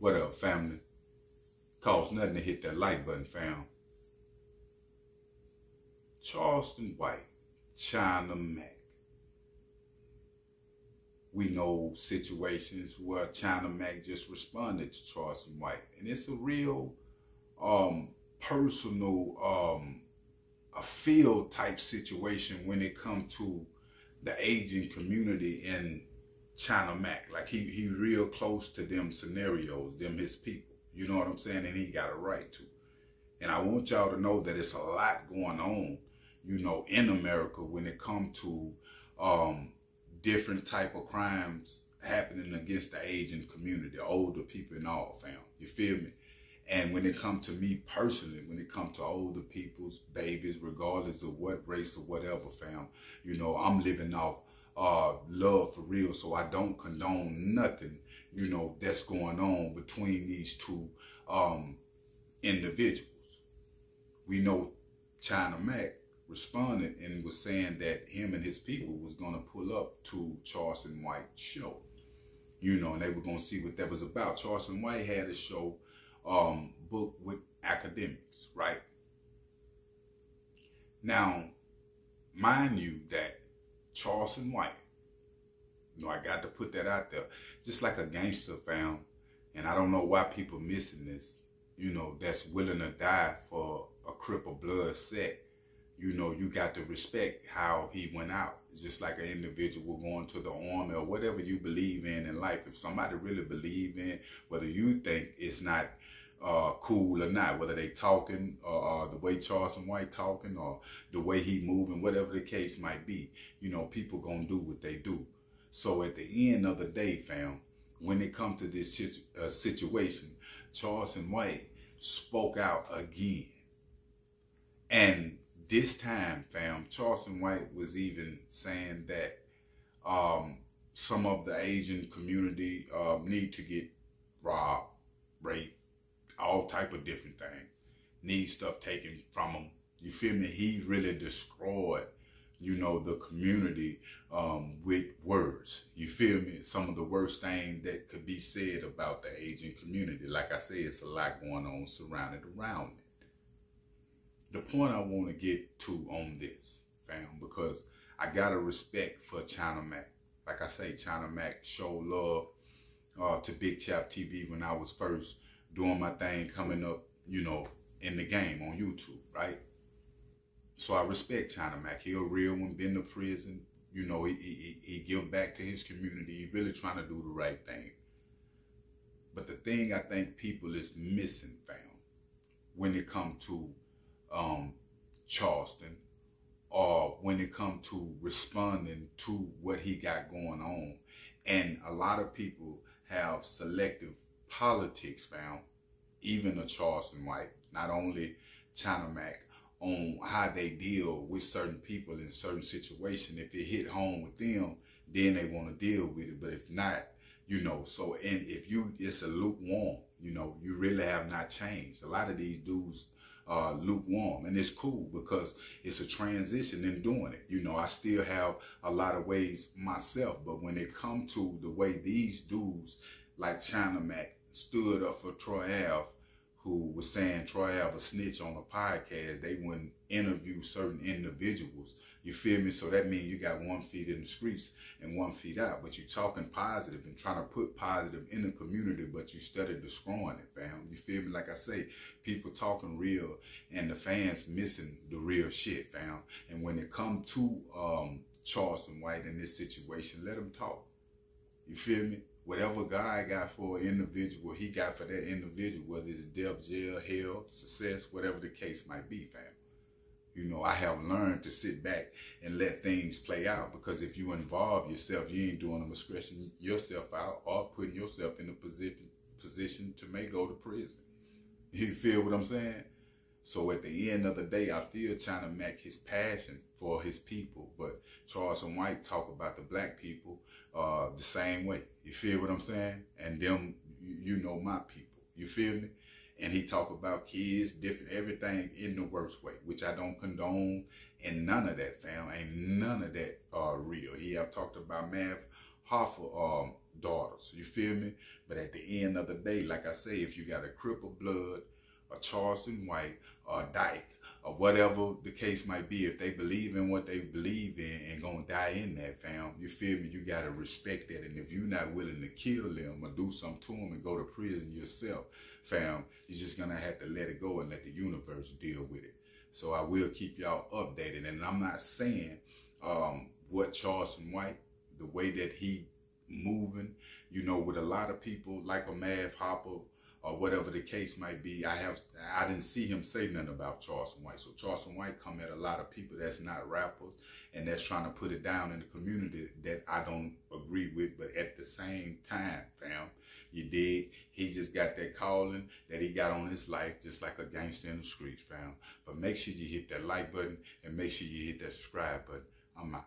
What up, family? Cost nothing to hit that like button, fam. Charleston White, China Mac. We know situations where China Mac just responded to Charleston White. And it's a real um, personal, um, a field type situation when it comes to the aging community in China Mac. Like he he real close to them scenarios, them his people. You know what I'm saying? And he got a right to. And I want y'all to know that it's a lot going on, you know, in America when it comes to um, different type of crimes happening against the aging community, older people and all, fam. You feel me? And when it comes to me personally, when it comes to older people's babies, regardless of what race or whatever, fam, you know, I'm living off uh, love for real. So I don't condone nothing, you know, that's going on between these two um, individuals. We know China Mac responded and was saying that him and his people was going to pull up to Charleston White's show. You know, and they were going to see what that was about. Charleston White had a show um, booked with Akademiks, right? Now, mind you that Charleston White. You know, I got to put that out there. Just like a gangster found, and I don't know why people missing this, you know, that's willing to die for a cripple blood set. You know, you got to respect how he went out. It's just like an individual going to the army or whatever you believe in in life. If somebody really believe in, whether you think it's not uh, cool or not, whether they talking or uh, the way Charleston White talking or the way he moving, whatever the case might be, you know, people gonna do what they do. So at the end of the day, fam, when it comes to this uh, situation, Charleston White spoke out again. And this time, fam, Charleston White was even saying that um, some of the Asian community uh, need to get robbed, raped, all type of different things. Need stuff taken from him. You feel me? He really destroyed, you know, the community um, with words. You feel me? Some of the worst things that could be said about the Asian community. Like I said, it's a lot going on surrounded around it. The point I want to get to on this, fam, because I got a respect for China Mac. Like I say, China Mac showed love uh, to Big Chap TV when I was first doing my thing, coming up, you know, in the game on YouTube, right? So I respect China Mac. He a real one, been to prison. You know, he, he, he give back to his community. He really trying to do the right thing. But the thing I think people is missing, fam, when it come to um, Charleston, or when it come to responding to what he got going on, and a lot of people have selective politics found, even a Charleston White, not only China Mac, on how they deal with certain people in certain situations. If it hit home with them, then they want to deal with it. But if not, you know, so and if you it's a lukewarm, you know, you really have not changed. A lot of these dudes uh, lukewarm, and it's cool because it's a transition in doing it. You know, I still have a lot of ways myself, but when it come to the way these dudes like China Mac stood up for Troy Ave, who was saying Troy Ave a snitch on a podcast. They wouldn't interview certain individuals. You feel me? So that means you got one feet in the streets and one feet out. But you're talking positive and trying to put positive in the community, but you studied destroying it, fam. You feel me? Like I say, people talking real and the fans missing the real shit, fam. And when it come to um, Charleston White in this situation, let them talk. You feel me? Whatever God got for an individual, he got for that individual, whether it's death, jail, hell, success, whatever the case might be, fam. You know, I have learned to sit back and let things play out because if you involve yourself, you ain't doing them stressing yourself out or putting yourself in a position position to may go to prison. You feel what I'm saying? So at the end of the day, I'm still trying to make his passion for his people. But Charleston White talk about the black people uh, the same way. You feel what I'm saying? And them, you, you know my people. You feel me? And he talk about kids, different, everything in the worst way, which I don't condone. And none of that, fam, ain't none of that uh, real. He have talked about Math Hoffa, um, daughters. You feel me? But at the end of the day, like I say, if you got a Cripple Blood, a Charleston White, or Dyke, or whatever the case might be, if they believe in what they believe in and gonna die in that, fam, you feel me? You gotta respect that. And if you're not willing to kill them or do something to them and go to prison yourself, fam, you're just gonna have to let it go and let the universe deal with it. So I will keep y'all updated. And I'm not saying um, what Charleston White, the way that he moving, you know, with a lot of people like a Math Hoffa, or whatever the case might be. I have I didn't see him say nothing about Charleston White. So Charleston White come at a lot of people that's not rappers and that's trying to put it down in the community that I don't agree with. But at the same time, fam, you dig? He just got that calling that he got on his life just like a gangster in the streets, fam. But make sure you hit that like button and make sure you hit that subscribe button. I'm out.